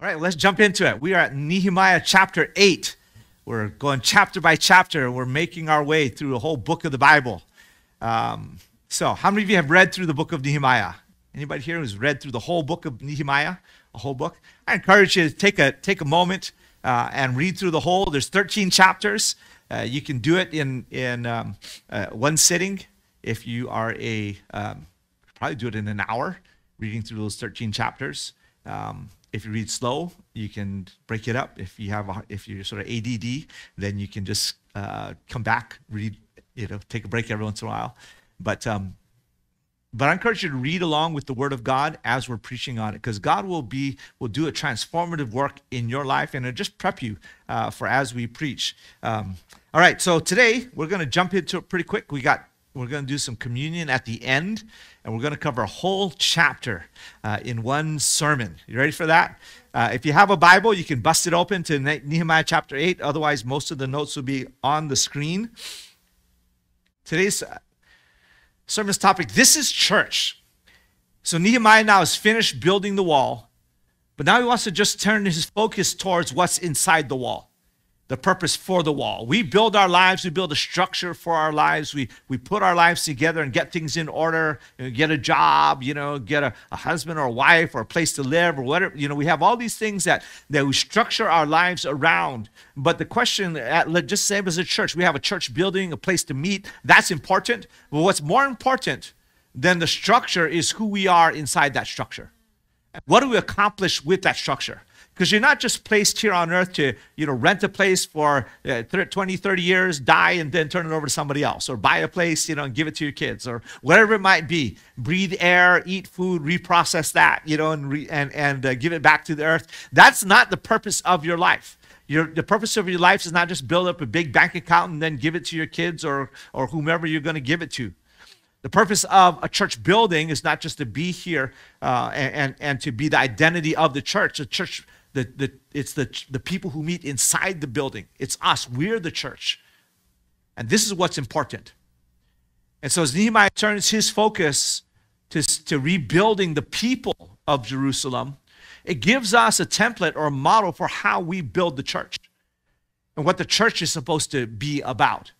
All right, let's jump into it. We are at Nehemiah chapter 8. We're going chapter by chapter, we're making our way through a whole book of the Bible. Um, so, how many of you have read through the book of Nehemiah? Anybody here who's read through the whole book of Nehemiah? A whole book? I encourage you to take a, take a moment uh, and read through the whole. There's 13 chapters. Uh, you can do it in, in um, uh, one sitting if you are a, um, probably do it in an hour, reading through those 13 chapters. Um, if you read slow, you can break it up. If you have, a, if you're sort of ADD, then you can just uh, come back, read, you know, take a break every once in a while. But um, but I encourage you to read along with the Word of God as we're preaching on it, because God will be will do a transformative work in your life, and it'll just prep you uh, for as we preach. Um, all right, so today we're going to jump into it pretty quick. We got we're going to do some communion at the end, and we're going to cover a whole chapter uh, in one sermon. You ready for that? Uh, if you have a Bible, you can bust it open to Nehemiah chapter 8. Otherwise, most of the notes will be on the screen. Today's sermon's topic this is church. So Nehemiah now has finished building the wall, but now he wants to just turn his focus towards what's inside the wall the purpose for the wall. We build our lives, we build a structure for our lives, we, we put our lives together and get things in order, you know, get a job, you know, get a, a husband or a wife or a place to live or whatever. You know, we have all these things that, that we structure our lives around. But the question, at, just same as a church, we have a church building, a place to meet. That's important. But what's more important than the structure is who we are inside that structure. What do we accomplish with that structure? Because you're not just placed here on earth to you know rent a place for uh, 20 30 years die and then turn it over to somebody else or buy a place you know and give it to your kids or whatever it might be. Breathe air eat food reprocess that you know and re- and, and uh, give it back to the earth. That's not the purpose of your life. Your, the purpose of your life is not just build up a big bank account and then give it to your kids or or whomever you're going to give it to. The purpose of a church building is not just to be here uh, and, and, and to be the identity of the church. The church the, the, it's the, the people who meet inside the building. It's us. We're the church. And this is what's important. And so as Nehemiah turns his focus to, to rebuilding the people of Jerusalem, it gives us a template or a model for how we build the church and what the church is supposed to be about.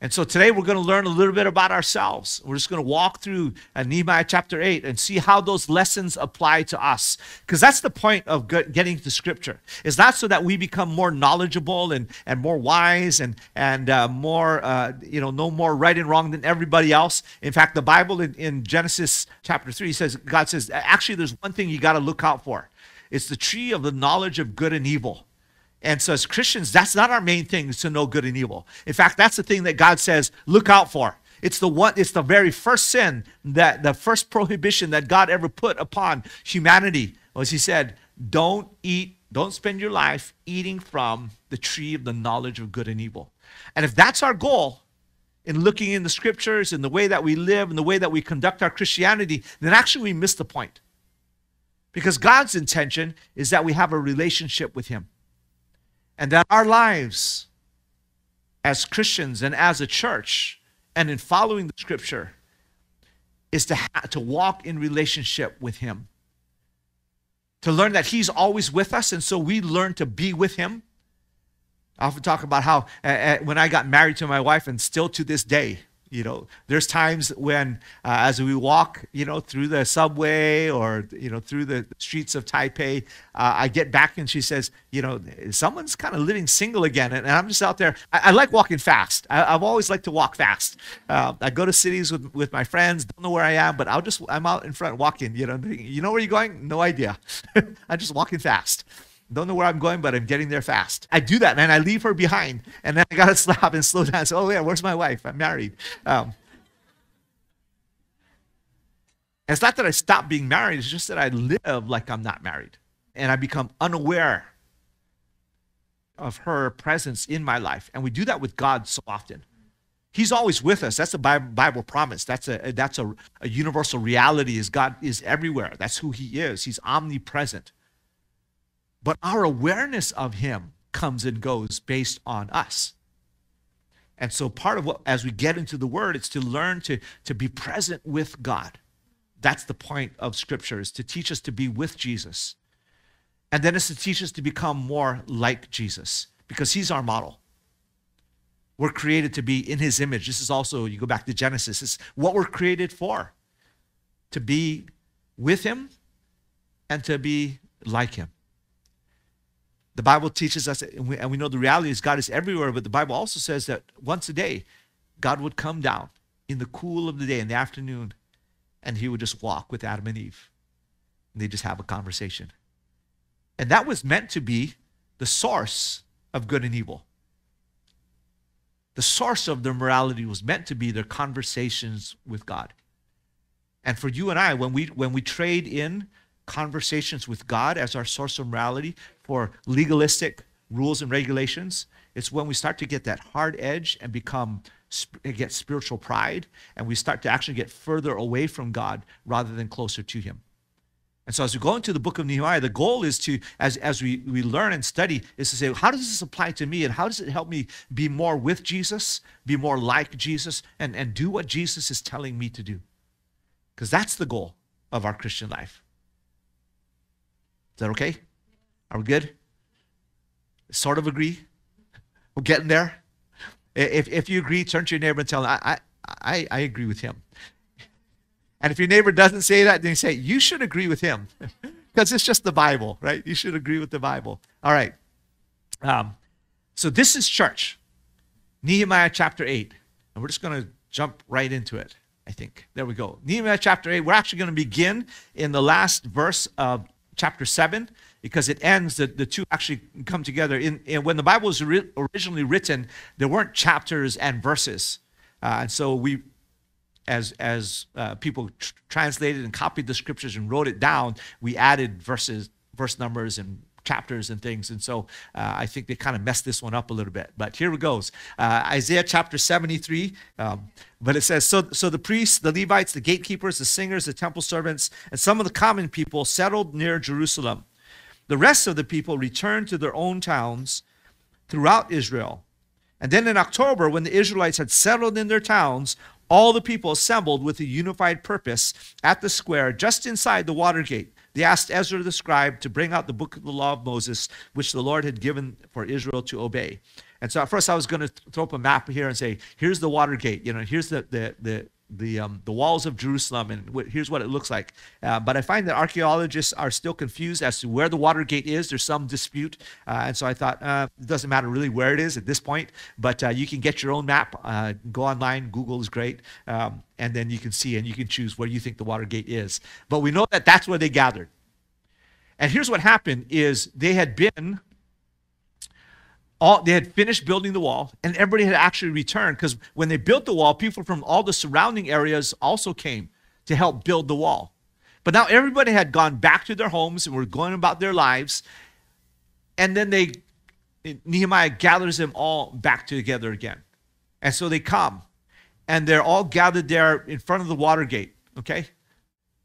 And so today we're going to learn a little bit about ourselves. We're just going to walk through uh, Nehemiah chapter 8 and see how those lessons apply to us. Because that's the point of getting to scripture. Is not so that we become more knowledgeable and, and more wise and, and uh, more, uh, you know, no more right and wrong than everybody else. In fact, the Bible in, in Genesis chapter 3 says, God says, actually, there's one thing you got to look out for. It's the tree of the knowledge of good and evil. And so, as Christians, that's not our main thing is to know good and evil. In fact, that's the thing that God says, look out for. It's the one, it's the very first sin that the first prohibition that God ever put upon humanity was He said, Don't eat, don't spend your life eating from the tree of the knowledge of good and evil. And if that's our goal, in looking in the scriptures, in the way that we live, in the way that we conduct our Christianity, then actually we miss the point. Because God's intention is that we have a relationship with Him and that our lives as Christians and as a church and in following the scripture is to, ha- to walk in relationship with Him. To learn that He's always with us, and so we learn to be with Him. I often talk about how uh, uh, when I got married to my wife, and still to this day, you know, there's times when, uh, as we walk, you know, through the subway or, you know, through the streets of Taipei, uh, I get back and she says, you know, someone's kind of living single again. And, I'm just out there. I, I like walking fast. I, have always liked to walk fast. Uh, I go to cities with, with my friends, don't know where I am, but I'll just, I'm out in front walking, you know, you know where you're going? No idea. I'm just walking fast. Don't know where I'm going, but I'm getting there fast. I do that, and I leave her behind, and then I gotta stop and slow down. So, oh yeah, where's my wife? I'm married. Um, it's not that I stop being married; it's just that I live like I'm not married, and I become unaware of her presence in my life. And we do that with God so often. He's always with us. That's a Bible promise. That's a that's a, a universal reality. Is God is everywhere. That's who He is. He's omnipresent. But our awareness of Him comes and goes based on us. And so, part of what, as we get into the Word, it's to learn to, to be present with God. That's the point of Scripture, is to teach us to be with Jesus. And then it's to teach us to become more like Jesus because he's our model. We're created to be in his image. This is also, you go back to Genesis, it's what we're created for to be with him and to be like him. The Bible teaches us, and we, and we know the reality is God is everywhere, but the Bible also says that once a day, God would come down in the cool of the day, in the afternoon, and he would just walk with Adam and Eve. And they just have a conversation. And that was meant to be the source of good and evil. The source of their morality was meant to be their conversations with God. And for you and I, when we when we trade in conversations with God as our source of morality for legalistic rules and regulations, it's when we start to get that hard edge and become get spiritual pride and we start to actually get further away from God rather than closer to him. And so as we go into the book of Nehemiah, the goal is to, as, as we, we learn and study, is to say, how does this apply to me? And how does it help me be more with Jesus, be more like Jesus, and, and do what Jesus is telling me to do? Because that's the goal of our Christian life. Is that okay? Are we good? Sort of agree? We're getting there. If, if you agree, turn to your neighbor and tell them, I, I, I agree with him. And if your neighbor doesn't say that, then you say, you should agree with him. because it's just the Bible, right? You should agree with the Bible. All right. Um, so this is church. Nehemiah chapter 8. And we're just going to jump right into it, I think. There we go. Nehemiah chapter 8. We're actually going to begin in the last verse of chapter 7 because it ends, the, the two actually come together. In, in when the Bible was ri- originally written, there weren't chapters and verses. Uh, and so we as as uh, people tr- translated and copied the scriptures and wrote it down, we added verses, verse numbers, and chapters and things. And so uh, I think they kind of messed this one up a little bit. But here it goes uh, Isaiah chapter 73. Um, but it says so, so the priests, the Levites, the gatekeepers, the singers, the temple servants, and some of the common people settled near Jerusalem. The rest of the people returned to their own towns throughout Israel. And then in October, when the Israelites had settled in their towns, all the people assembled with a unified purpose at the square just inside the water gate. They asked Ezra the scribe to bring out the book of the law of Moses, which the Lord had given for Israel to obey. And so at first I was going to throw up a map here and say, here's the water gate. You know, here's the, the, the, the, um, the walls of Jerusalem, and here's what it looks like. Uh, but I find that archaeologists are still confused as to where the water gate is. There's some dispute. Uh, and so I thought uh, it doesn't matter really where it is at this point, but uh, you can get your own map. Uh, go online, Google is great. Um, and then you can see and you can choose where you think the water gate is. But we know that that's where they gathered. And here's what happened is they had been all they had finished building the wall and everybody had actually returned because when they built the wall people from all the surrounding areas also came to help build the wall. But now everybody had gone back to their homes and were going about their lives and then they nehemiah gathers them all back together again. And so they come and they're all gathered there in front of the water gate okay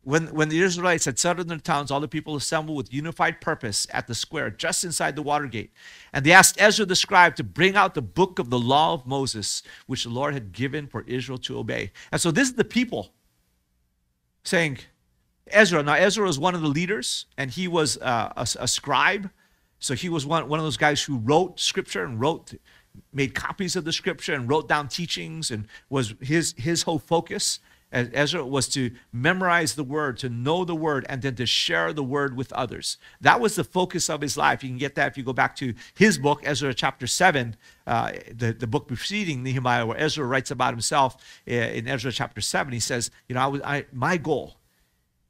when, when the Israelites had settled in their towns, all the people assembled with unified purpose at the square just inside the water gate. And they asked Ezra the scribe to bring out the book of the law of Moses, which the Lord had given for Israel to obey. And so this is the people saying, Ezra. Now, Ezra was one of the leaders, and he was uh, a, a, scribe. So he was one, one of those guys who wrote scripture and wrote, made copies of the scripture and wrote down teachings, and was his, his whole focus Ezra was to memorize the word, to know the word, and then to share the word with others. That was the focus of his life. You can get that if you go back to his book, Ezra chapter 7, uh, the, the book preceding Nehemiah, where Ezra writes about himself uh, in Ezra chapter 7. He says, You know, I was, I, my goal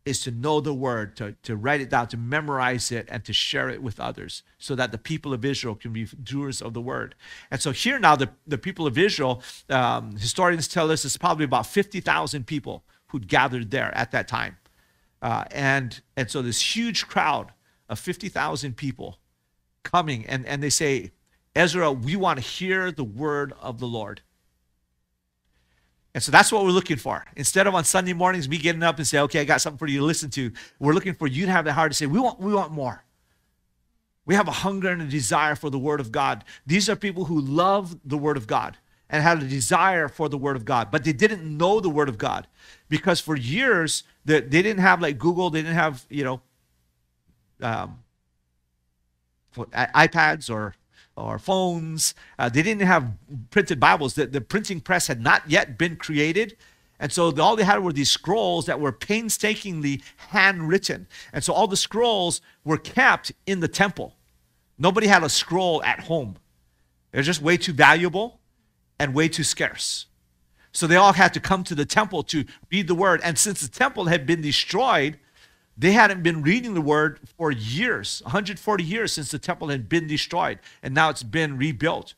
is to know the word, to, to write it down, to memorize it, and to share it with others so that the people of Israel can be doers of the word. And so here now, the, the people of Israel, um, historians tell us it's probably about 50,000 people who'd gathered there at that time. Uh, and, and so this huge crowd of 50,000 people coming, and, and they say, Ezra, we want to hear the word of the Lord. And so that's what we're looking for. Instead of on Sunday mornings, me getting up and say, okay, I got something for you to listen to, we're looking for you to have the heart to say, we want, we want more. We have a hunger and a desire for the Word of God. These are people who love the Word of God and had a desire for the Word of God, but they didn't know the Word of God because for years they, they didn't have like Google, they didn't have, you know, um, iPads or or phones. Uh, they didn't have printed Bibles. The, the printing press had not yet been created. And so all they had were these scrolls that were painstakingly handwritten. And so all the scrolls were kept in the temple. Nobody had a scroll at home. They're just way too valuable and way too scarce. So they all had to come to the temple to read the word. And since the temple had been destroyed, they hadn't been reading the word for years 140 years since the temple had been destroyed, and now it's been rebuilt.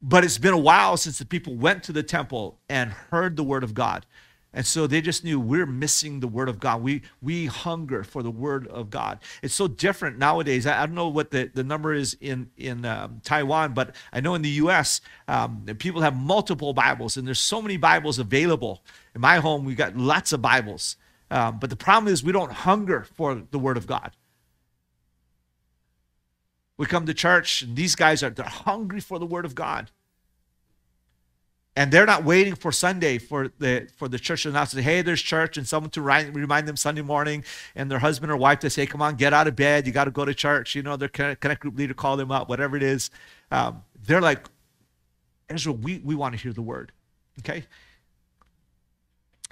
But it's been a while since the people went to the temple and heard the word of God. And so they just knew we're missing the word of God. We, we hunger for the word of God. It's so different nowadays. I, I don't know what the, the number is in, in um, Taiwan, but I know in the U.S., um, people have multiple Bibles, and there's so many Bibles available. In my home, we got lots of Bibles. Um, but the problem is we don't hunger for the word of God. We come to church, and these guys are they're hungry for the word of God. And they're not waiting for Sunday for the for the church to announce, hey, there's church, and someone to remind, remind them Sunday morning, and their husband or wife to say, come on, get out of bed, you got to go to church. You know, their connect group leader call them up, whatever it is. Um, they're like, Ezra, we, we want to hear the word. Okay?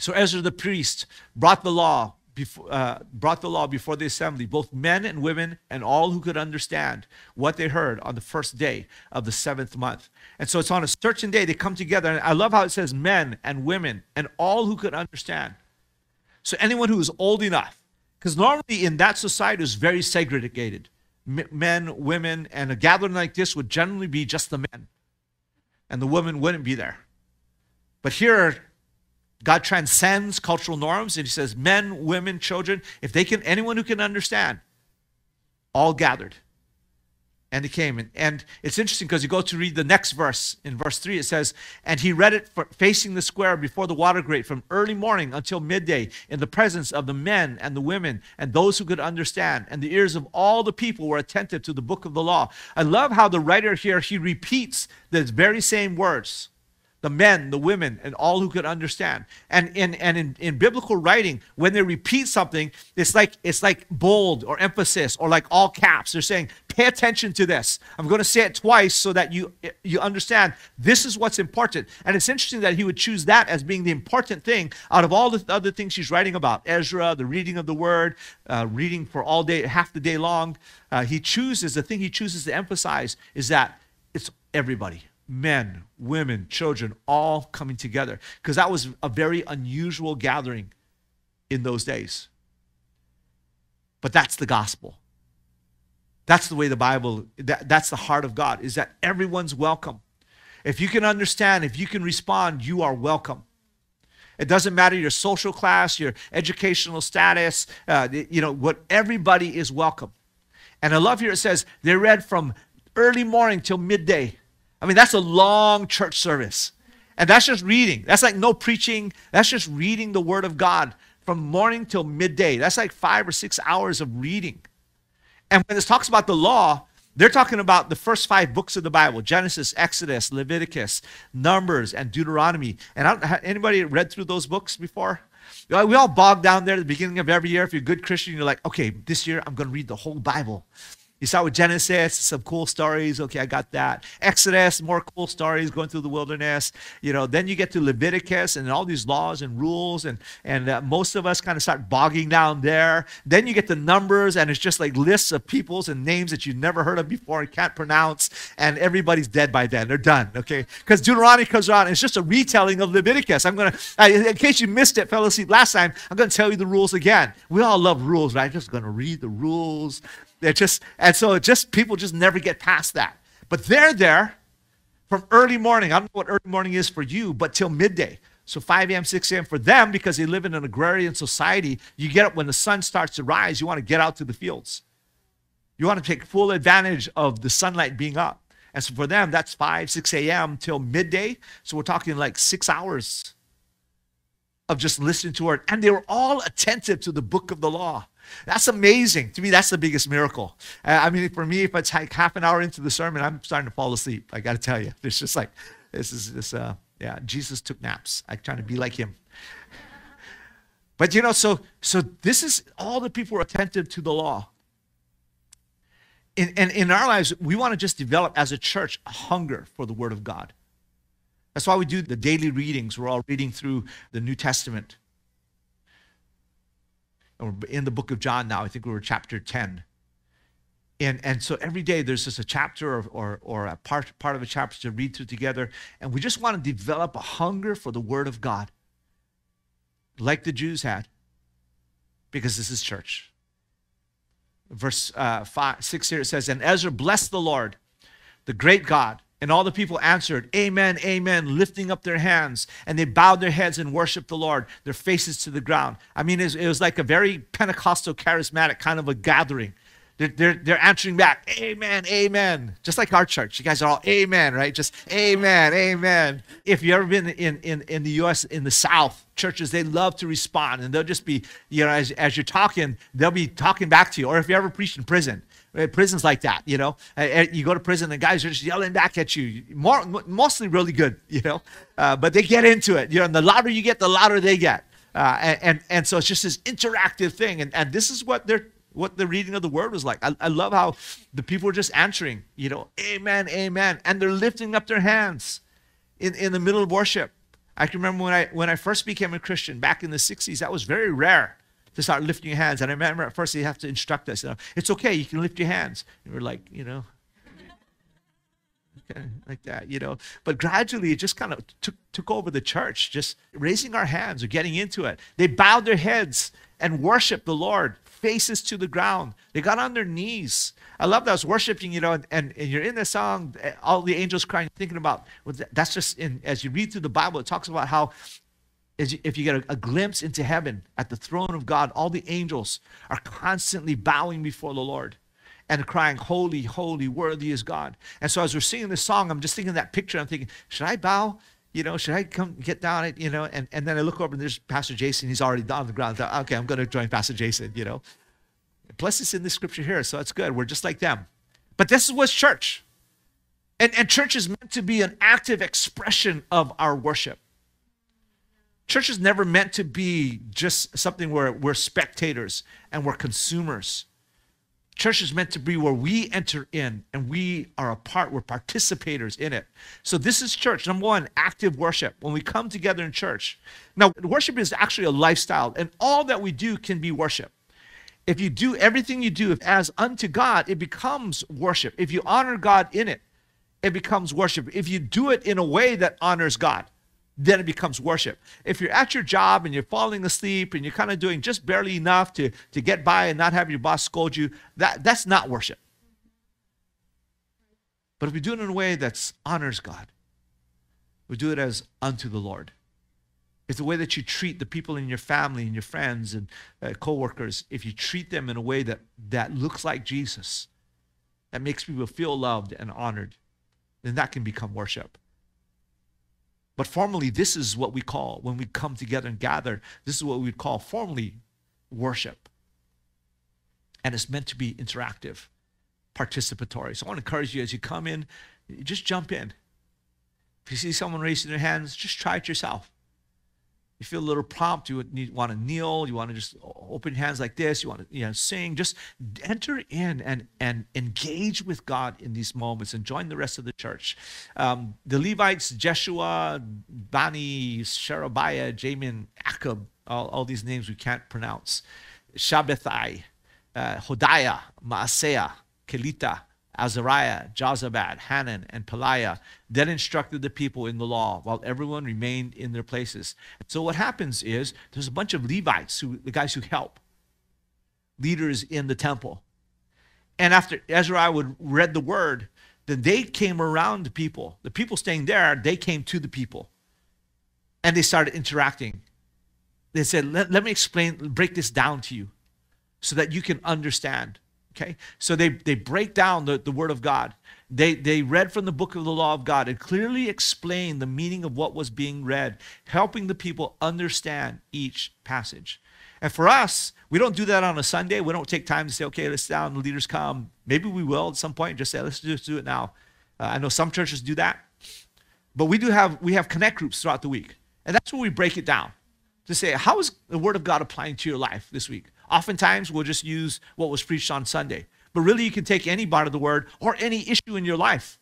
So Ezra the priest brought the law before, uh, brought the law before the assembly, both men and women, and all who could understand what they heard on the first day of the seventh month. And so it's on a certain day they come together. And I love how it says men and women and all who could understand. So anyone who is old enough, because normally in that society was very segregated. Men, women, and a gathering like this would generally be just the men, and the women wouldn't be there. But here God transcends cultural norms and he says, men, women, children, if they can, anyone who can understand, all gathered. And he came. And, and it's interesting because you go to read the next verse. In verse 3, it says, And he read it facing the square before the water grate from early morning until midday in the presence of the men and the women and those who could understand. And the ears of all the people were attentive to the book of the law. I love how the writer here, he repeats the very same words the men, the women, and all who could understand. And in and in, in biblical writing, when they repeat something, it's like it's like bold or emphasis or like all caps. They're saying, pay attention to this. I'm going to say it twice so that you you understand this is what's important. And it's interesting that he would choose that as being the important thing out of all the other things he's writing about. Ezra, the reading of the word, uh, reading for all day, half the day long. Uh, he chooses the thing he chooses to emphasize is that it's everybody men, women, children, all coming together. Because that was a very unusual gathering in those days. But that's the gospel. That's the way the Bible, that, that's the heart of God, is that everyone's welcome. If you can understand, if you can respond, you are welcome. It doesn't matter your social class, your educational status, uh, you know, what everybody is welcome. And I love here it says they read from early morning till midday. I mean, that's a long church service. And that's just reading. That's like no preaching. That's just reading the Word of God from morning till midday. That's like five or six hours of reading. And when it talks about the law, they're talking about the first five books of the Bible Genesis, Exodus, Leviticus, Numbers, and Deuteronomy. And I don't, anybody read through those books before? We all bog down there at the beginning of every year. If you're a good Christian, you're like, okay, this year I'm going to read the whole Bible. You start with Genesis, some cool stories. Okay, I got that. Exodus, more cool stories going through the wilderness. You know, then you get to Leviticus and all these laws and rules, and and uh, most of us kind of start bogging down there. Then you get the Numbers, and it's just like lists of peoples and names that you've never heard of before and can't pronounce, and everybody's dead by then. They're done. Okay, because Deuteronomy comes around, it's just a retelling of Leviticus. I'm gonna, in case you missed it, fell asleep last time, I'm gonna tell you the rules again. We all love rules, right? I'm Just gonna read the rules they're just, and so just people just never get past that. But they're there from early morning. I don't know what early morning is for you, but till midday. So 5 a.m., 6 a.m. for them, because they live in an agrarian society, you get up when the sun starts to rise, you want to get out to the fields. You want to take full advantage of the sunlight being up. And so for them, that's 5, 6 a.m. till midday. So we're talking like six hours of just listening to it. And they were all attentive to the book of the law. That's amazing. To me, that's the biggest miracle. Uh, I mean, for me, if it's like half an hour into the sermon, I'm starting to fall asleep. I got to tell you, it's just like, this is this, uh, yeah, Jesus took naps. I'm trying to be like him. But you know, so so this is all the people were attentive to the law. in, and in our lives, we want to just develop as a church a hunger for the Word of God. That's why we do the daily readings. We're all reading through the New Testament. And we're in the book of John now. I think we are chapter 10. And, and so every day there's just a chapter or, or, or a part, part of a chapter to read through together. And we just want to develop a hunger for the Word of God, like the Jews had, because this is church verse uh, five, 6 here it says, And Ezra blessed the Lord, the great God. And all the people answered, Amen, Amen, lifting up their hands. And they bowed their heads and worshiped the Lord, their faces to the ground. I mean, it was like a very Pentecostal, charismatic kind of a gathering. They're, they're, they're answering back, Amen, Amen. Just like our church. You guys are all Amen, right? Just Amen, Amen. If you've ever been in, in, in the U.S., in the South, churches, they love to respond and they'll just be, you know, as, as you're talking, they'll be talking back to you. Or if you ever preached in prison? Prison's like that, you know. You go to prison and guys are just yelling back at you. More, mostly really good, you know. Uh, but they get into it, you know. And the louder you get, the louder they get. Uh, and, and, and so it's just this interactive thing. And, and this is what they're what the reading of the word was like. I, I love how the people were just answering, you know, amen, amen. And they're lifting up their hands in, in the middle of worship. I can remember when I when I first became a Christian back in the 60s, that was very rare to start lifting your hands. And I remember at first they have to instruct us, you know, it's okay, you can lift your hands. And we're like, you know, okay, like that, you know. But gradually it just kind of took, took over the church, just raising our hands or getting into it. They bowed their heads and worshiped the Lord faces to the ground. They got on their knees. I love that. I was worshiping, you know, and, and, and you're in the song, all the angels crying, thinking about, well, that's just in, as you read through the Bible, it talks about how if you get a, a glimpse into heaven at the throne of God, all the angels are constantly bowing before the Lord and crying, Holy, holy, worthy is God. And so as we're singing this song, I'm just thinking that picture. I'm thinking, should I bow? You know, should I come get down? It, you know, and, and then I look over and there's Pastor Jason. He's already down on the ground. Thought, okay, I'm going to join Pastor Jason, you know. Plus, it's in the scripture here, so that's good. We're just like them. But this is what's church. And, and church is meant to be an active expression of our worship. Church is never meant to be just something where we're spectators and we're consumers. Church is meant to be where we enter in and we are a part, we're participators in it. So, this is church. Number one, active worship. When we come together in church. Now, worship is actually a lifestyle, and all that we do can be worship. If you do everything you do as unto God, it becomes worship. If you honor God in it, it becomes worship. If you do it in a way that honors God, then it becomes worship. If you're at your job and you're falling asleep and you're kind of doing just barely enough to, to get by and not have your boss scold you, that, that's not worship. But if we do it in a way that honors God, we do it as unto the Lord. It's the way that you treat the people in your family and your friends and uh, coworkers. If you treat them in a way that, that looks like Jesus, that makes people feel loved and honored, then that can become worship. But formally, this is what we call, when we come together and gather, this is what we call formally worship. And it's meant to be interactive, participatory. So I want to encourage you as you come in, just jump in. If you see someone raising their hands, just try it yourself you feel a little prompt, you need, want to kneel, you want to just open your hands like this, you want to you know, sing, just enter in and, and engage with God in these moments and join the rest of the church. Um, the Levites, Jeshua, Bani, Sherebiah, Jamin, Akab, all, all these names we can't pronounce. Shabbethai, uh, Hodiah, Maaseiah, Kelita, Azariah, Jozabad, Hanan, and Pelaiah then instructed the people in the law while everyone remained in their places. So what happens is there's a bunch of Levites, who, the guys who help, leaders in the temple. And after Ezra would read the word, then they came around the people. The people staying there, they came to the people. And they started interacting. They said, let, let me explain, break this down to you so that you can understand. Okay? So they, they break down the, the Word of God. They, they read from the book of the law of God and clearly explained the meaning of what was being read, helping the people understand each passage. And for us, we don't do that on a Sunday. We don't take time to say, okay, let's down, the leaders come. Maybe we will at some point just say, let's just do it now. Uh, I know some churches do that. But we do have, we have connect groups throughout the week. And that's where we break it down to say, how is the Word of God applying to your life this week? Oftentimes, we'll just use what was preached on Sunday. But really, you can take any part of the word or any issue in your life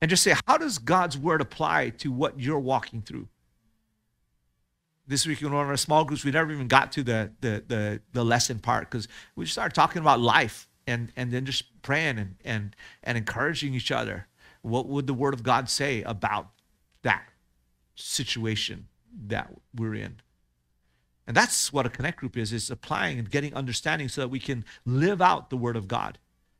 and just say, how does God's word apply to what you're walking through? This week in one of our small groups, we never even got to the, the, the, the lesson part because we started talking about life and, and then just praying and, and, and encouraging each other. What would the word of God say about that situation that we're in? And that's what a connect group is, is applying and getting understanding so that we can live out the word of God.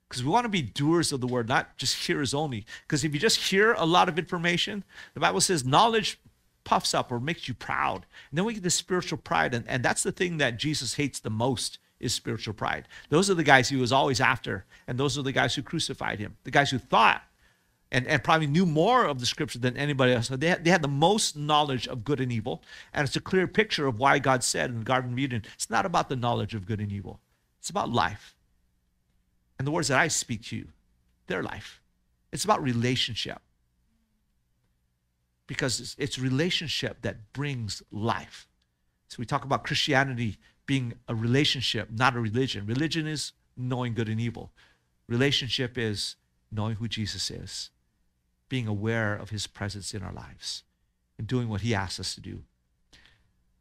Because we want to be doers of the word, not just hearers only. Because if you just hear a lot of information, the Bible says knowledge puffs up or makes you proud. And then we get the spiritual pride. And, and that's the thing that Jesus hates the most is spiritual pride. Those are the guys he was always after. And those are the guys who crucified him. The guys who thought and, and probably knew more of the scripture than anybody else. So they had, they had the most knowledge of good and evil. And it's a clear picture of why God said in the Garden of Eden, it's not about the knowledge of good and evil. It's about life. And the words that I speak to you, their life. It's about relationship because it's, it's relationship that brings life. So we talk about Christianity being a relationship, not a religion. Religion is knowing good and evil. Relationship is knowing who Jesus is, being aware of his presence in our lives, and doing what he asks us to do.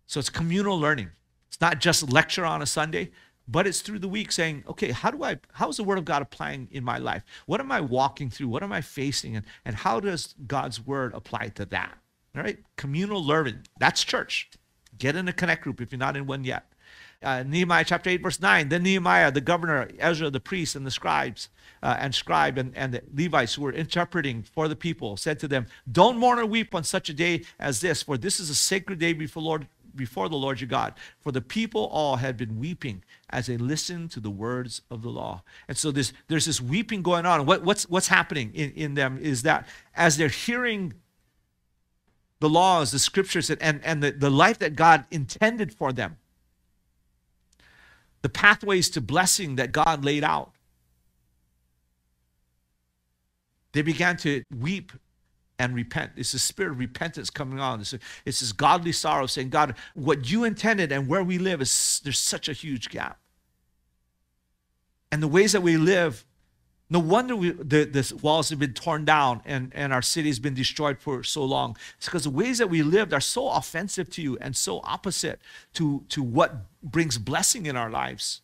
So it's communal learning. It's not just lecture on a Sunday, but it's through the week saying, okay, how do I, how is the word of God applying in my life? What am I walking through? What am I facing? And, and how does God's word apply to that? All right, communal learning. That's church. Get in a connect group if you're not in one yet. Uh, Nehemiah chapter 8, verse 9. Then Nehemiah, the governor, Ezra, the priest, and the scribes, uh, and scribe, and, and the Levites who were interpreting for the people, said to them, Don't mourn or weep on such a day as this, for this is a sacred day before Lord before the Lord your God. For the people all had been weeping as they listened to the words of the law. And so this, there's this weeping going on. What, what's, what's happening in, in them is that as they're hearing the laws, the scriptures, and, and the, the life that God intended for them, the pathways to blessing that God laid out, they began to weep and repent. It's the spirit of repentance coming on. It's, a, it's this godly sorrow saying, God, what you intended and where we live is there's such a huge gap. And the ways that we live, no wonder we, the, the walls have been torn down and, and our city has been destroyed for so long. It's because the ways that we lived are so offensive to you and so opposite to, to what brings blessing in our lives.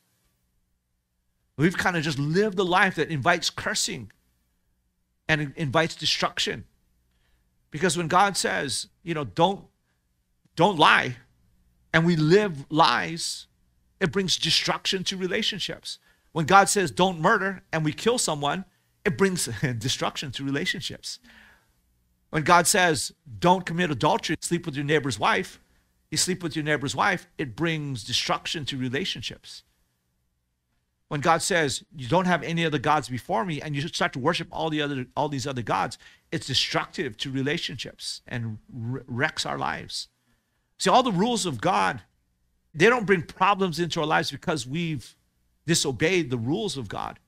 We've kind of just lived a life that invites cursing and invites destruction. Because when God says, you know, don't don't lie, and we live lies, it brings destruction to relationships. When God says don't murder and we kill someone, it brings destruction to relationships. When God says don't commit adultery, sleep with your neighbor's wife, you sleep with your neighbor's wife, it brings destruction to relationships. When God says you don't have any other gods before me and you start to worship all the other all these other gods, it's destructive to relationships and wrecks our lives. See, all the rules of God, they don't bring problems into our lives because we've disobeyed the rules of God.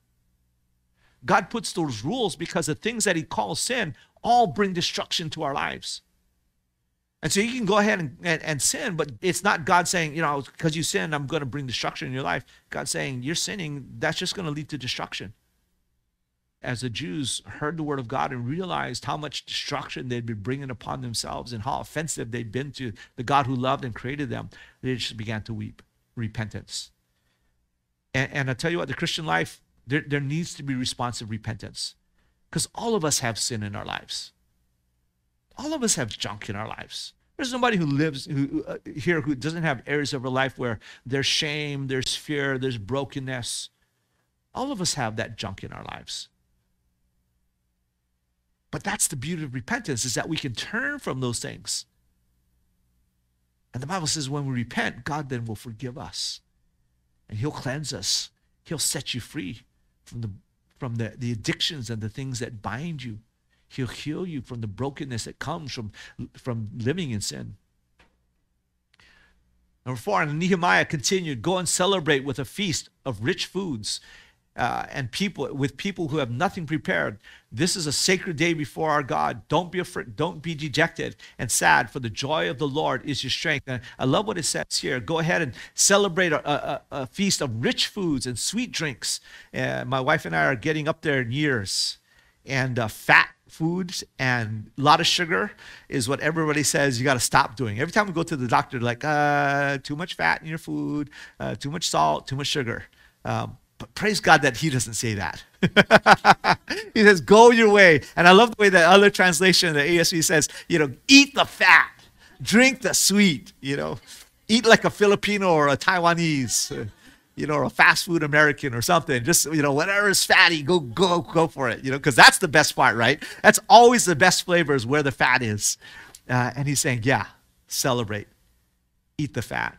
God puts those rules because the things that He calls sin all bring destruction to our lives. And so you can go ahead and, and, and sin, but it's not God saying, you know, because you sin, I'm going to bring destruction in your life. God saying, you're sinning, that's just going to lead to destruction as the Jews heard the word of God and realized how much destruction they'd been bringing upon themselves and how offensive they'd been to the God who loved and created them, they just began to weep repentance. And, and I tell you what, the Christian life, there, there needs to be responsive repentance because all of us have sin in our lives. All of us have junk in our lives. There's nobody who lives who, uh, here who doesn't have areas of our life where there's shame, there's fear, there's brokenness. All of us have that junk in our lives. But that's the beauty of repentance is that we can turn from those things. And the Bible says when we repent, God then will forgive us. And he'll cleanse us. He'll set you free from the from the, the addictions and the things that bind you. He'll heal you from the brokenness that comes from, from living in sin. Number four, and Nehemiah continued, go and celebrate with a feast of rich foods uh, and people with people who have nothing prepared. This is a sacred day before our God. Don't be afraid. Don't be dejected and sad, for the joy of the Lord is your strength. And I love what it says here. Go ahead and celebrate a, a, a feast of rich foods and sweet drinks. Uh, my wife and I are getting up there in years, and uh, fat foods and a lot of sugar is what everybody says you got to stop doing. Every time we go to the doctor, like, uh, too much fat in your food, uh, too much salt, too much sugar. Um, but praise God that he doesn't say that. he says, go your way. And I love the way that other translation, the ASV says, you know, eat the fat, drink the sweet, you know, eat like a Filipino or a Taiwanese, uh, you know, or a fast food American or something. Just, you know, whatever is fatty, go, go, go for it, you know, because that's the best part, right? That's always the best flavors where the fat is. Uh, and he's saying, yeah, celebrate, eat the fat,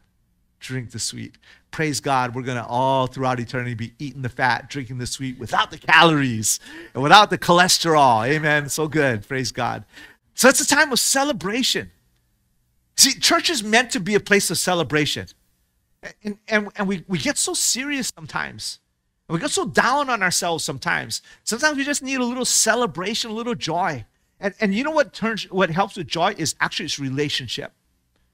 drink the sweet praise God, we're going to all throughout eternity be eating the fat, drinking the sweet without the calories and without the cholesterol. Amen. So good. Praise God. So it's a time of celebration. See, church is meant to be a place of celebration. And, and, and we, we get so serious sometimes. We get so down on ourselves sometimes. Sometimes we just need a little celebration, a little joy. And, and you know what turns what helps with joy is actually its relationship.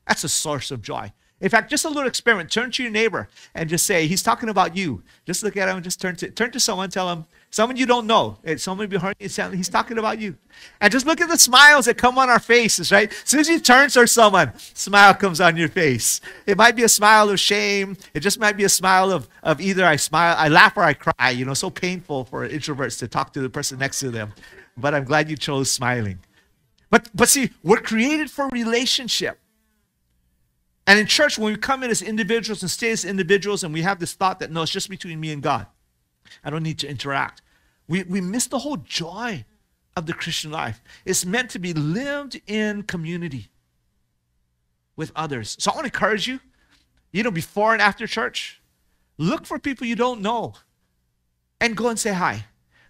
That's a source of joy. In fact, just a little experiment. Turn to your neighbor and just say, He's talking about you. Just look at him and just turn to turn to someone, tell him, someone you don't know. It's Someone behind you, he's talking about you. And just look at the smiles that come on our faces, right? As soon as you turn to someone, smile comes on your face. It might be a smile of shame. It just might be a smile of, of either I smile, I laugh or I cry. You know, so painful for introverts to talk to the person next to them. But I'm glad you chose smiling. But but see, we're created for relationship. And in church, when we come in as individuals and stay as individuals, and we have this thought that no, it's just between me and God, I don't need to interact, we, we miss the whole joy of the Christian life. It's meant to be lived in community with others. So I want to encourage you, you know, before and after church, look for people you don't know and go and say hi.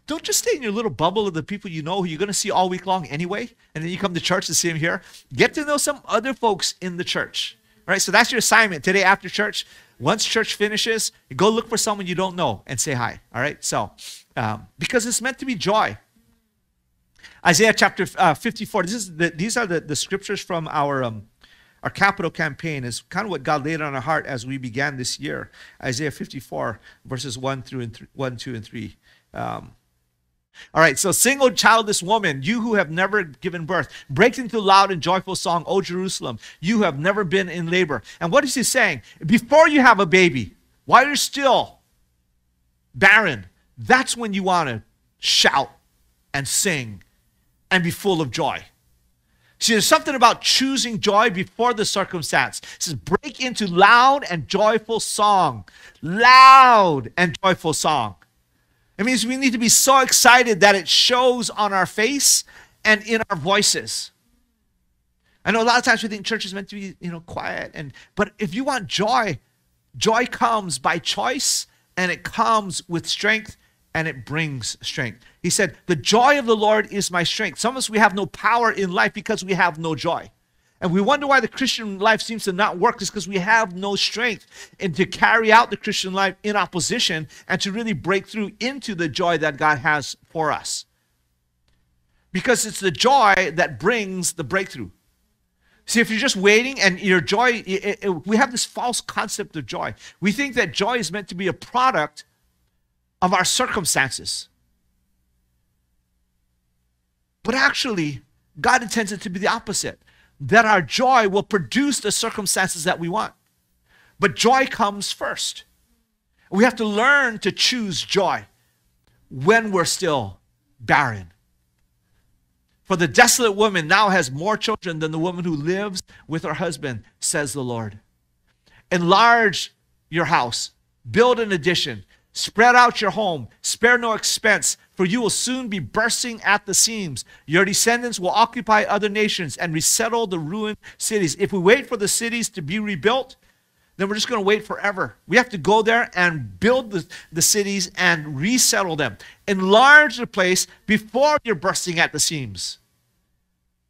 Don't just stay in your little bubble of the people you know who you're going to see all week long anyway, and then you come to church to see them here. Get to know some other folks in the church. Right, so that's your assignment today after church. Once church finishes, go look for someone you don't know and say hi. All right, so um, because it's meant to be joy. Isaiah chapter uh, 54. This is the, these are the, the scriptures from our um, our capital campaign. Is kind of what God laid on our heart as we began this year. Isaiah 54 verses one through and th- one, two, and three. Um, all right, so single childless woman, you who have never given birth, break into loud and joyful song, O Jerusalem, you have never been in labor. And what is he saying? Before you have a baby, while you're still barren, that's when you want to shout and sing and be full of joy. See, there's something about choosing joy before the circumstance. It says, break into loud and joyful song. Loud and joyful song. It means we need to be so excited that it shows on our face and in our voices. I know a lot of times we think church is meant to be, you know, quiet and but if you want joy, joy comes by choice and it comes with strength and it brings strength. He said, "The joy of the Lord is my strength." Some of us we have no power in life because we have no joy. And we wonder why the Christian life seems to not work is because we have no strength and to carry out the Christian life in opposition and to really break through into the joy that God has for us. Because it's the joy that brings the breakthrough. See, if you're just waiting and your joy, it, it, we have this false concept of joy. We think that joy is meant to be a product of our circumstances. But actually, God intends it to be the opposite that our joy will produce the circumstances that we want. But joy comes first. We have to learn to choose joy when we're still barren. For the desolate woman now has more children than the woman who lives with her husband, says the Lord. Enlarge your house, build an addition, spread out your home, spare no expense, for you will soon be bursting at the seams. Your descendants will occupy other nations and resettle the ruined cities. If we wait for the cities to be rebuilt, then we're just going to wait forever. We have to go there and build the, the cities and resettle them. Enlarge the place before you're bursting at the seams.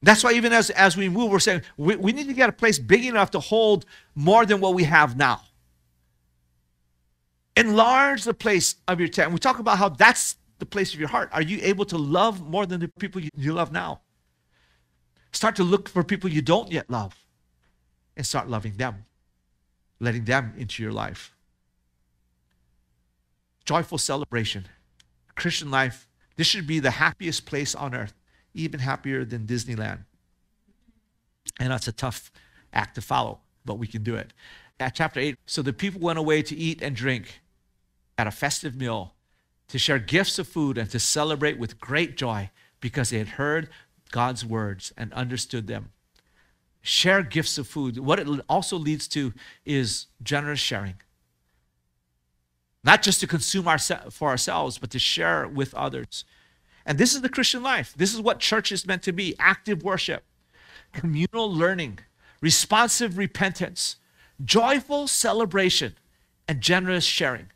That's why, even as, as we move, we're saying we, we need to get a place big enough to hold more than what we have now. Enlarge the place of your tent. We talk about how that's the place of your heart. Are you able to love more than the people you, you love now? Start to look for people you don't yet love and start loving them, letting them into your life. Joyful celebration. Christian life, this should be the happiest place on earth, even happier than Disneyland. And that's a tough act to follow, but we can do it. At chapter 8, so the people went away to eat and drink at a festive meal, to share gifts of food, and to celebrate with great joy because they had heard God's words and understood them. Share gifts of food. What it also leads to is generous sharing. Not just to consume our, for ourselves, but to share with others. And this is the Christian life. This is what church is meant to be active worship, communal learning, responsive repentance, joyful celebration, and generous sharing.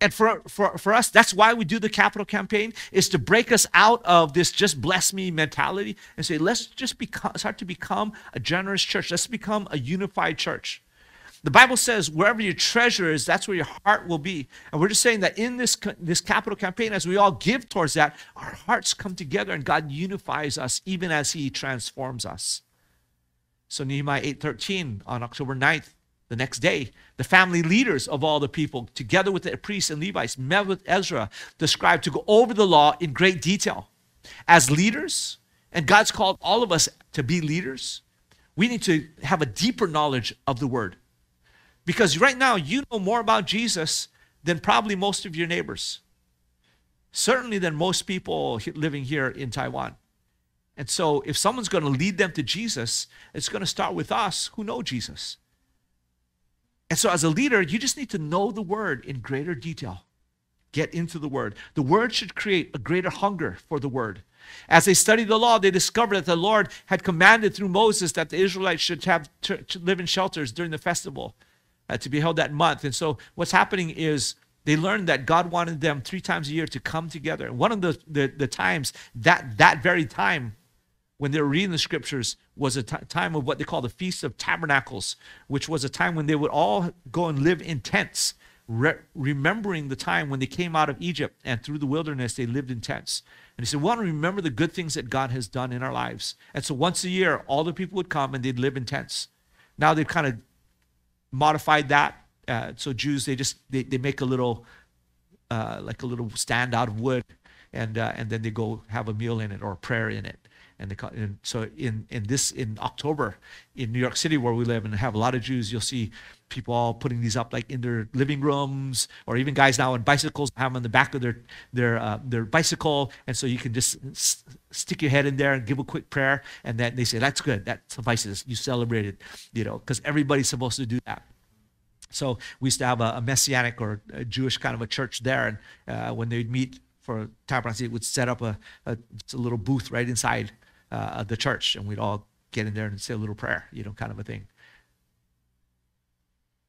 And for, for, for us, that's why we do the capital campaign, is to break us out of this just bless me mentality and say, let's just become, start to become a generous church. Let's become a unified church. The Bible says, wherever your treasure is, that's where your heart will be. And we're just saying that in this, this capital campaign, as we all give towards that, our hearts come together and God unifies us even as He transforms us. So Nehemiah 8:13 on October 9th, the next day, the family leaders of all the people, together with the priests and Levites, met with Ezra, the scribe, to go over the law in great detail. As leaders, and God's called all of us to be leaders, we need to have a deeper knowledge of the word. Because right now, you know more about Jesus than probably most of your neighbors, certainly than most people living here in Taiwan. And so, if someone's going to lead them to Jesus, it's going to start with us who know Jesus. And so, as a leader, you just need to know the word in greater detail. Get into the word. The word should create a greater hunger for the word. As they studied the law, they discovered that the Lord had commanded through Moses that the Israelites should have to, live in shelters during the festival uh, to be held that month. And so, what's happening is they learned that God wanted them three times a year to come together. And one of the, the, the times, that, that very time, when they were reading the scriptures was a t- time of what they call the Feast of Tabernacles, which was a time when they would all go and live in tents, re- remembering the time when they came out of Egypt and through the wilderness, they lived in tents. And he said, We want to remember the good things that God has done in our lives. And so once a year, all the people would come and they'd live in tents. Now they've kind of modified that. Uh, so Jews, they just they, they make a little uh, like a little stand out of wood and uh, and then they go have a meal in it or a prayer in it and, and so in, in this in October in New York City where we live and have a lot of Jews, you'll see people all putting these up like in their living rooms or even guys now on bicycles have them on the back of their their uh, their bicycle. And so you can just s- stick your head in there and give a quick prayer. And then they say that's good. That suffices. You celebrated you know because everybody's supposed to do that. So we used to have a, a messianic or a Jewish kind of a church there. And uh, when they'd meet for tabernacle, it would set up a, a, a little booth right inside uh, the church, and we'd all get in there and say a little prayer, you know, kind of a thing.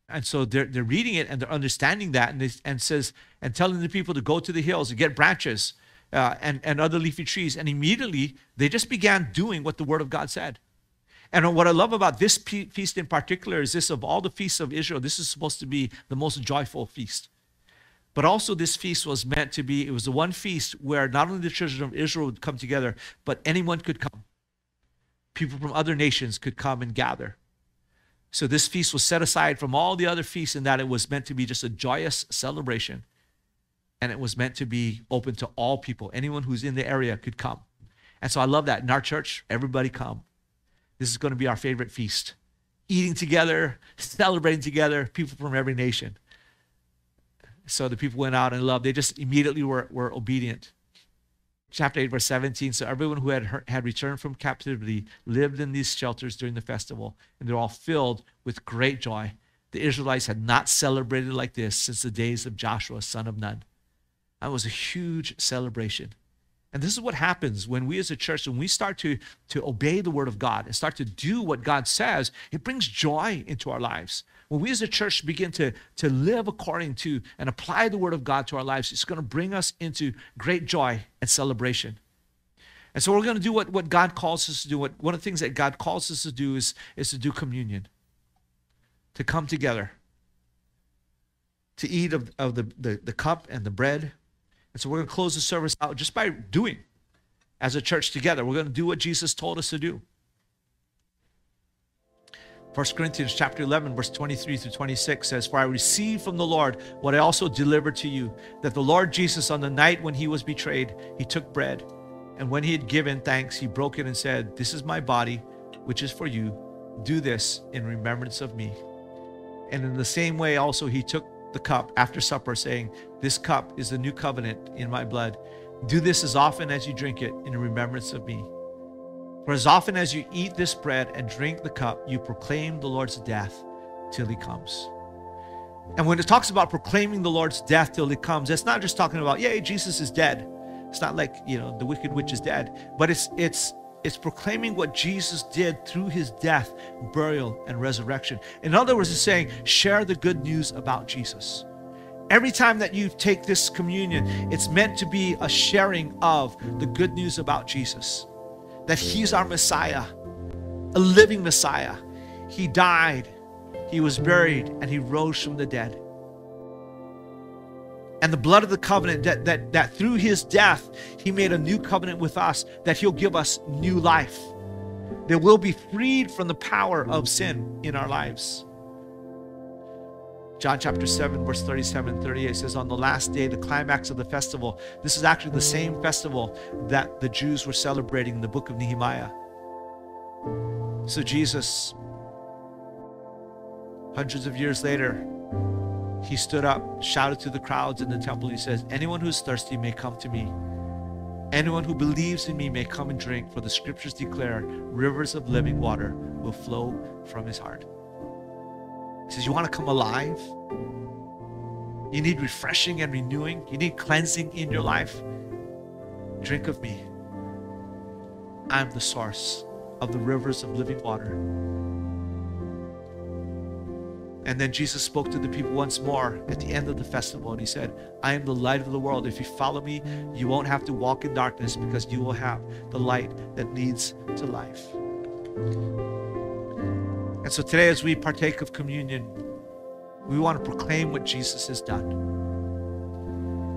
And so they're, they're reading it and they're understanding that, and, they, and says and telling the people to go to the hills and get branches uh, and and other leafy trees, and immediately they just began doing what the Word of God said. And what I love about this feast in particular is this: of all the feasts of Israel, this is supposed to be the most joyful feast. But also, this feast was meant to be, it was the one feast where not only the children of Israel would come together, but anyone could come. People from other nations could come and gather. So, this feast was set aside from all the other feasts in that it was meant to be just a joyous celebration. And it was meant to be open to all people. Anyone who's in the area could come. And so I love that. In our church, everybody come. This is going to be our favorite feast. Eating together, celebrating together, people from every nation. So the people went out and loved. They just immediately were, were obedient. Chapter 8, verse 17. So everyone who had, had returned from captivity lived in these shelters during the festival, and they're all filled with great joy. The Israelites had not celebrated like this since the days of Joshua, son of Nun. That was a huge celebration. And this is what happens when we as a church, when we start to, to obey the word of God and start to do what God says, it brings joy into our lives. When we as a church begin to, to live according to and apply the word of God to our lives, it's going to bring us into great joy and celebration. And so we're going to do what, what God calls us to do. What, one of the things that God calls us to do is, is to do communion, to come together to eat of, of the, the, the cup and the bread. And so we're going to close the service out just by doing as a church together. We're going to do what Jesus told us to do. 1 Corinthians chapter 11, verse 23 through 26 says, For I received from the Lord what I also delivered to you, that the Lord Jesus, on the night when he was betrayed, he took bread, and when he had given thanks, he broke it and said, This is my body, which is for you. Do this in remembrance of me. And in the same way, also, he took the cup after supper, saying, This cup is the new covenant in my blood. Do this as often as you drink it in remembrance of me. For as often as you eat this bread and drink the cup, you proclaim the Lord's death till he comes. And when it talks about proclaiming the Lord's death till he comes, it's not just talking about, yay, Jesus is dead. It's not like, you know, the wicked witch is dead, but it's it's it's proclaiming what Jesus did through his death, burial, and resurrection. In other words, it's saying, share the good news about Jesus. Every time that you take this communion, it's meant to be a sharing of the good news about Jesus that He's our Messiah, a living Messiah. He died, He was buried, and He rose from the dead. And the blood of the covenant that, that, that through His death, He made a new covenant with us, that He'll give us new life. That we'll be freed from the power of sin in our lives. John chapter 7, verse 37 38 says, On the last day, the climax of the festival, this is actually the same festival that the Jews were celebrating in the book of Nehemiah. So Jesus, hundreds of years later, he stood up, shouted to the crowds in the temple. He says, Anyone who's thirsty may come to me. Anyone who believes in me may come and drink, for the scriptures declare rivers of living water will flow from his heart. He says, You want to come alive? You need refreshing and renewing. You need cleansing in your life. Drink of me. I'm the source of the rivers of living water. And then Jesus spoke to the people once more at the end of the festival, and he said, I am the light of the world. If you follow me, you won't have to walk in darkness because you will have the light that leads to life. And so today, as we partake of communion, we want to proclaim what Jesus has done.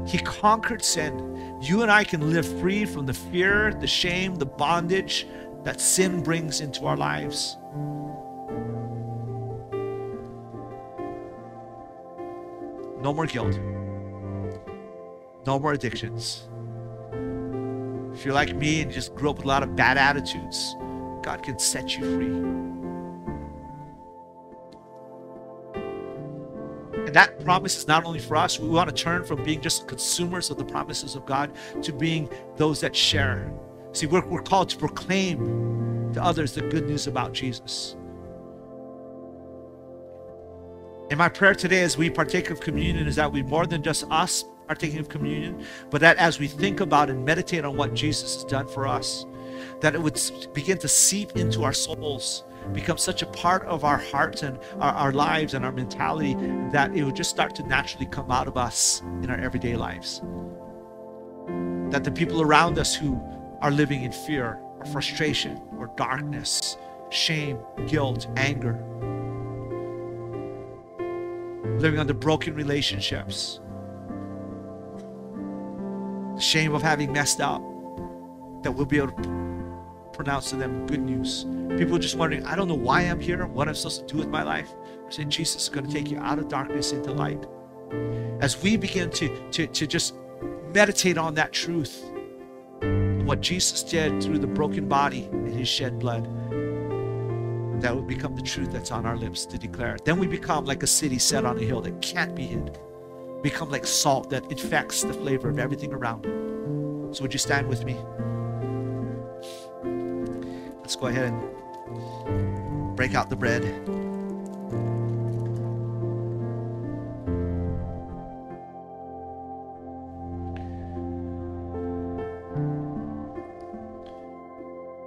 He conquered sin. You and I can live free from the fear, the shame, the bondage that sin brings into our lives. No more guilt. No more addictions. If you're like me and you just grew up with a lot of bad attitudes, God can set you free. And that promise is not only for us, we want to turn from being just consumers of the promises of God to being those that share. See, we're, we're called to proclaim to others the good news about Jesus. And my prayer today as we partake of communion is that we more than just us partaking of communion, but that as we think about and meditate on what Jesus has done for us, that it would begin to seep into our souls become such a part of our hearts and our, our lives and our mentality that it would just start to naturally come out of us in our everyday lives. That the people around us who are living in fear or frustration or darkness, shame, guilt, anger, living under broken relationships, the shame of having messed up, that we'll be able to pronounce to them good news. People just wondering, I don't know why I'm here, what I'm supposed to do with my life. I'm saying Jesus is going to take you out of darkness into light. As we begin to, to, to just meditate on that truth, what Jesus did through the broken body and his shed blood, that would become the truth that's on our lips to declare. Then we become like a city set on a hill that can't be hid. Become like salt that infects the flavor of everything around. So would you stand with me? Let's go ahead and break out the bread.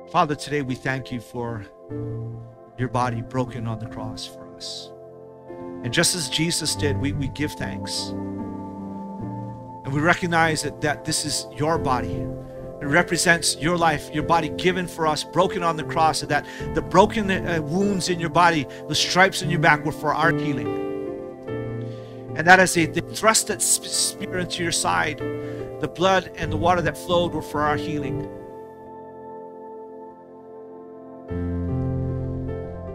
Father, today we thank you for your body broken on the cross for us. And just as Jesus did, we, we give thanks. And we recognize that, that this is your body it represents your life, your body given for us, broken on the cross, so that the broken uh, wounds in your body, the stripes in your back were for our healing. And that as they, they thrust that spear into your side, the blood and the water that flowed were for our healing.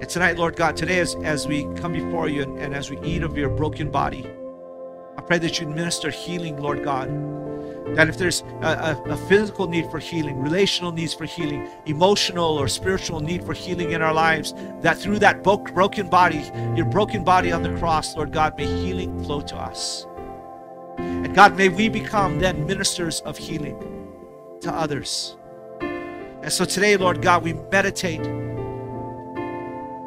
And tonight, Lord God, today as, as we come before you and, and as we eat of your broken body, I pray that you minister healing, Lord God. That if there's a, a, a, physical need for healing, relational needs for healing, emotional or spiritual need for healing in our lives, that through that broken body, your broken body on the cross, Lord God, may healing flow to us. And God, may we become then ministers of healing to others. And so today, Lord God, we meditate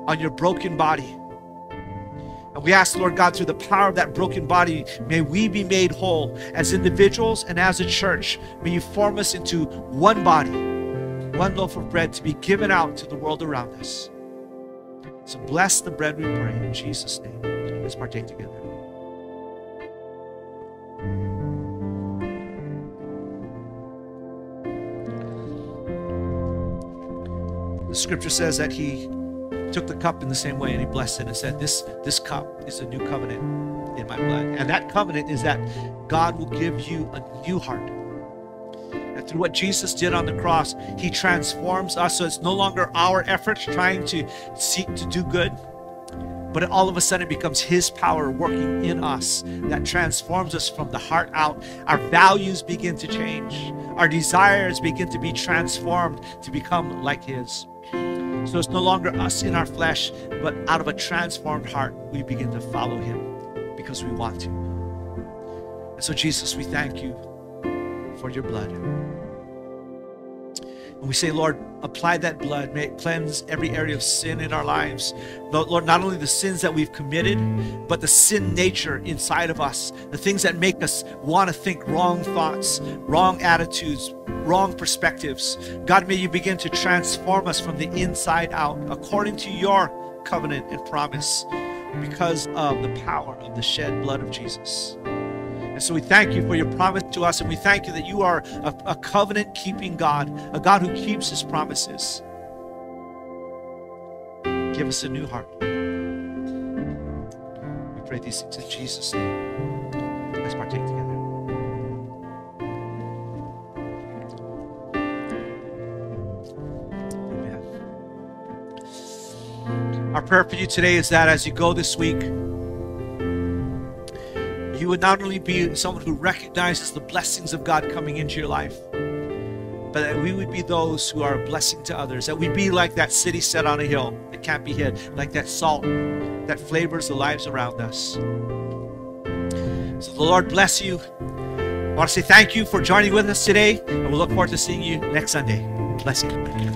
on your broken body. And we ask, Lord God, through the power of that broken body, may we be made whole as individuals and as a church. May you form us into one body, one loaf of bread to be given out to the world around us. So bless the bread, we pray, in Jesus' name. Let's partake together. The scripture says that he took the cup in the same way and he blessed it and said, This, this cup is a new covenant in my blood. And that covenant is that God will give you a new heart. And through what Jesus did on the cross, he transforms us. So it's no longer our efforts trying to seek to do good, but all of a sudden it becomes his power working in us that transforms us from the heart out. Our values begin to change, our desires begin to be transformed to become like his. So it's no longer us in our flesh, but out of a transformed heart, we begin to follow him because we want to. And so, Jesus, we thank you for your blood. And we say, Lord, apply that blood. May it cleanse every area of sin in our lives. Lord, not only the sins that we've committed, but the sin nature inside of us, the things that make us want to think wrong thoughts, wrong attitudes, wrong perspectives. God, may you begin to transform us from the inside out according to your covenant and promise because of the power of the shed blood of Jesus. And so we thank you for your promise to us, and we thank you that you are a, a covenant keeping God, a God who keeps his promises. Give us a new heart. We pray these things in Jesus' name. Let's partake together. Our prayer for you today is that as you go this week, you would not only be someone who recognizes the blessings of God coming into your life, but that we would be those who are a blessing to others. That we be like that city set on a hill that can't be hid, like that salt that flavors the lives around us. So the Lord bless you. I want to say thank you for joining with us today, and we'll look forward to seeing you next Sunday. Bless you.